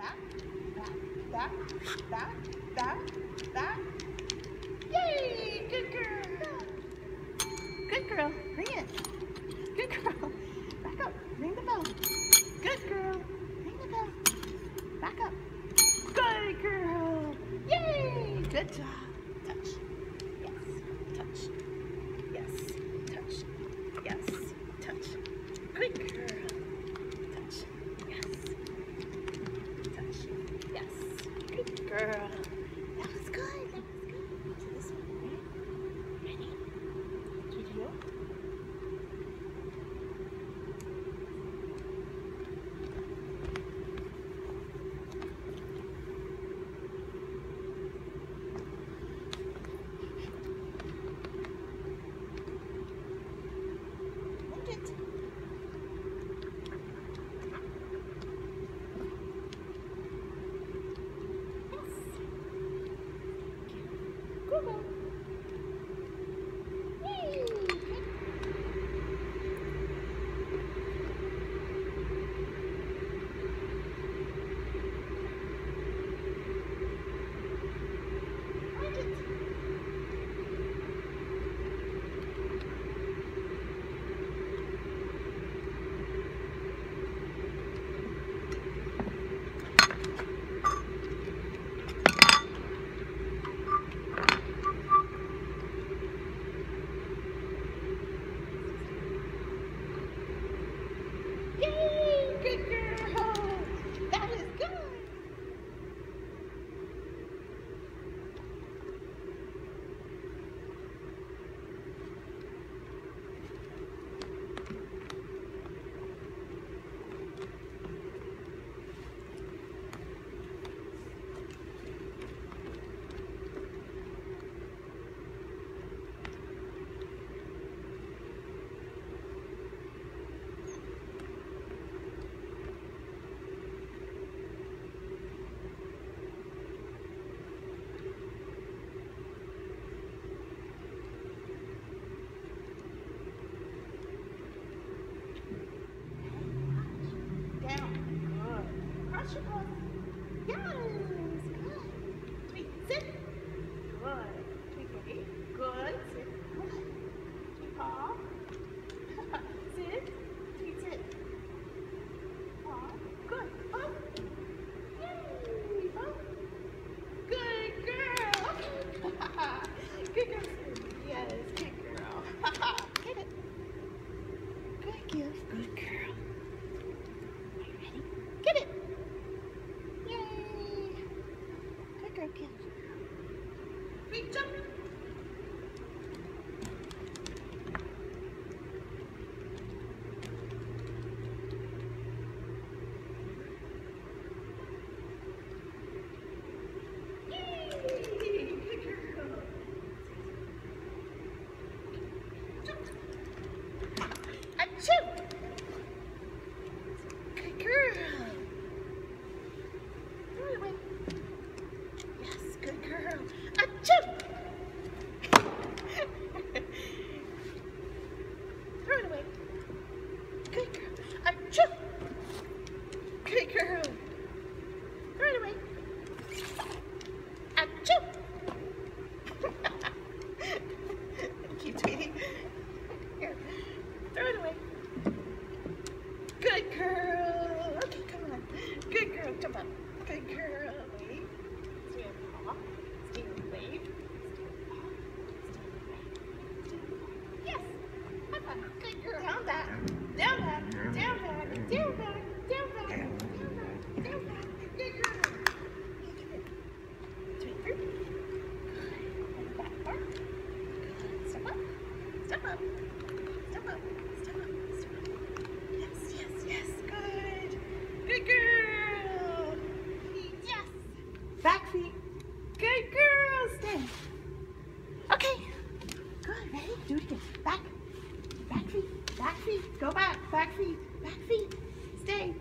back, back, back, back, back. back! Yay! Good girl. Good girl. Bring it. Down back. Down back. Down back. Down back. feet, go back, back feet, back feet, stay,